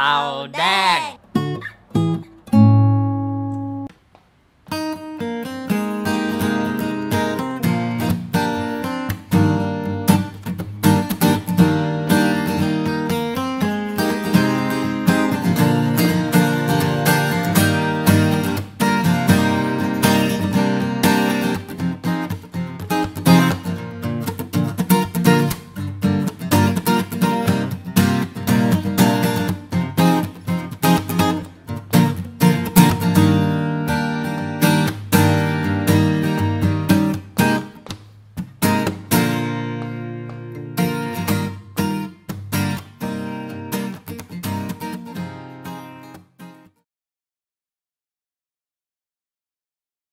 เต่าแดง